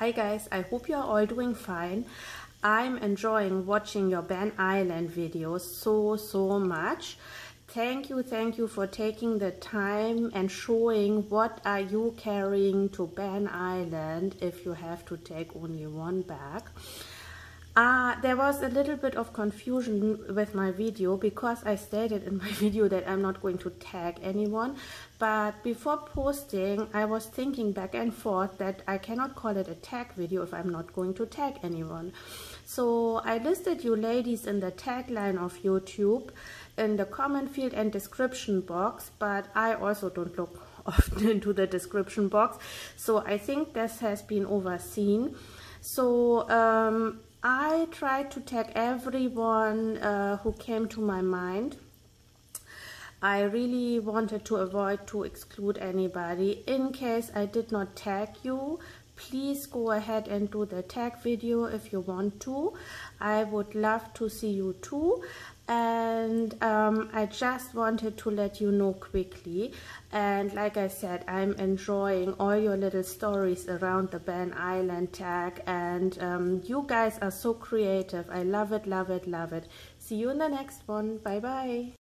Hi guys, I hope you're all doing fine. I'm enjoying watching your Ban Island videos so, so much. Thank you, thank you for taking the time and showing what are you carrying to Ban Island if you have to take only one bag. Uh, there was a little bit of confusion with my video because I stated in my video that I'm not going to tag anyone. But before posting, I was thinking back and forth that I cannot call it a tag video if I'm not going to tag anyone. So I listed you ladies in the tagline of YouTube in the comment field and description box, but I also don't look often into the description box. So I think this has been overseen. So um, I tried to tag everyone uh, who came to my mind. I really wanted to avoid to exclude anybody. In case I did not tag you, please go ahead and do the tag video if you want to. I would love to see you too. And um, I just wanted to let you know quickly. And like I said I'm enjoying all your little stories around the Ban Island tag. And um, you guys are so creative. I love it love it love it. See you in the next one. Bye bye